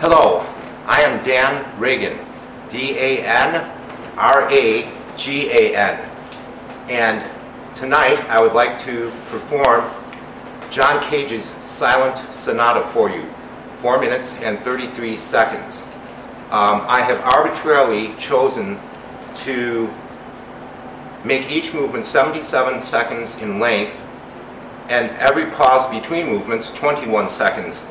Hello, I am Dan Ragan, D-A-N-R-A-G-A-N. And tonight I would like to perform John Cage's Silent Sonata for you, 4 minutes and 33 seconds. Um, I have arbitrarily chosen to make each movement 77 seconds in length and every pause between movements 21 seconds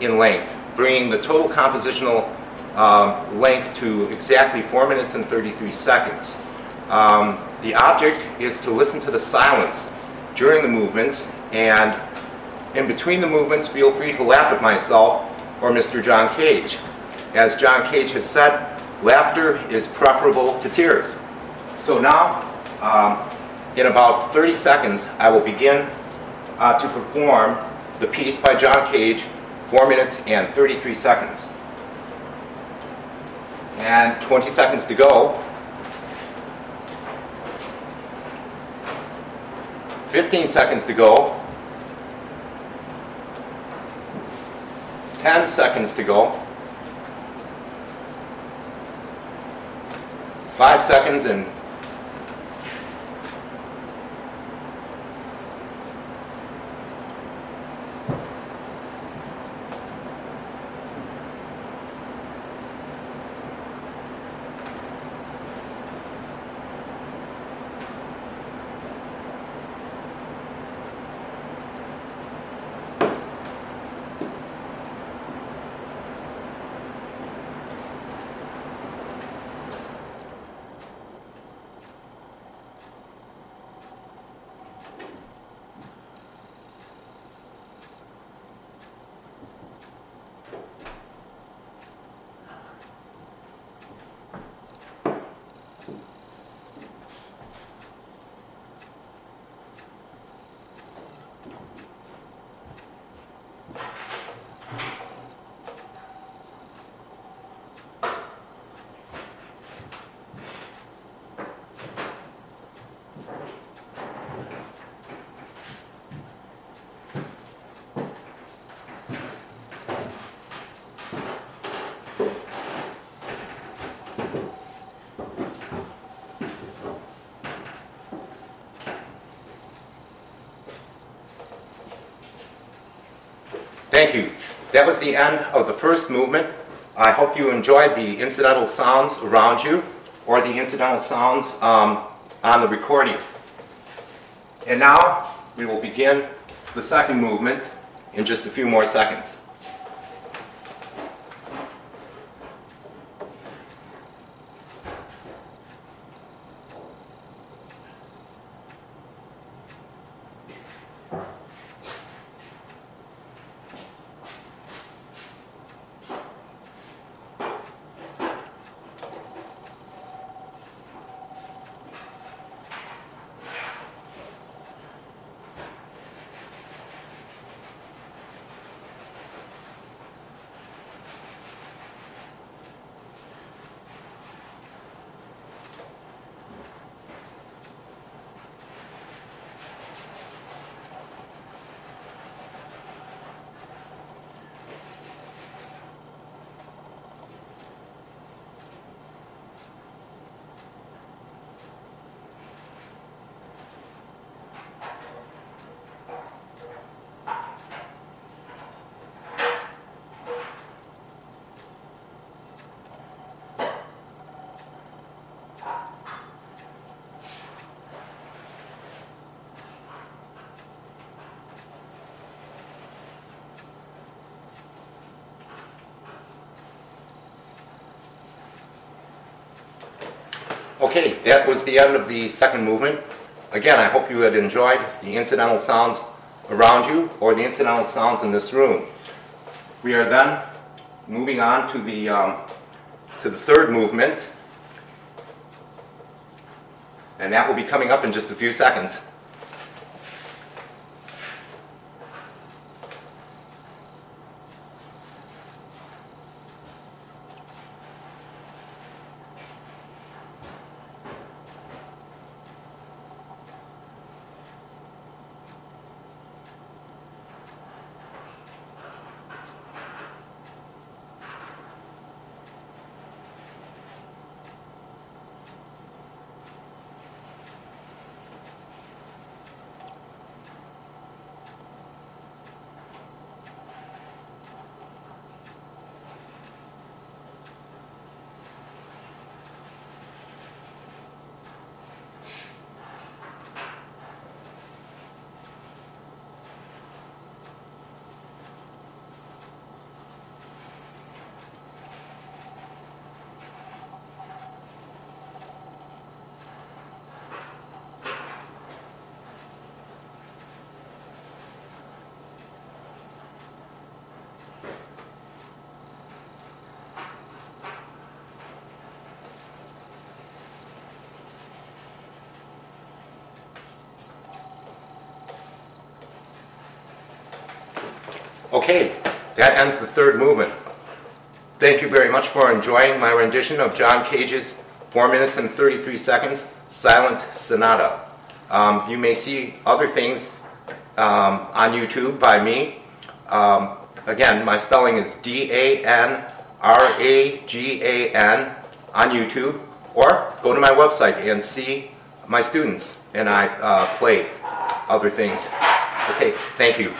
in length, bringing the total compositional uh, length to exactly 4 minutes and 33 seconds. Um, the object is to listen to the silence during the movements and in between the movements feel free to laugh at myself or Mr. John Cage. As John Cage has said, laughter is preferable to tears. So now, um, in about 30 seconds, I will begin uh, to perform the piece by John Cage, 4 minutes and 33 seconds. And 20 seconds to go. 15 seconds to go. 10 seconds to go. 5 seconds and Thank you. That was the end of the first movement. I hope you enjoyed the incidental sounds around you or the incidental sounds um, on the recording. And now we will begin the second movement in just a few more seconds. Okay, that was the end of the second movement. Again, I hope you had enjoyed the incidental sounds around you or the incidental sounds in this room. We are then moving on to the, um, to the third movement, and that will be coming up in just a few seconds. Okay, that ends the third movement. Thank you very much for enjoying my rendition of John Cage's 4 minutes and 33 seconds Silent Sonata. Um, you may see other things um, on YouTube by me. Um, again, my spelling is D-A-N-R-A-G-A-N on YouTube, or go to my website and see my students, and I uh, play other things. Okay, thank you.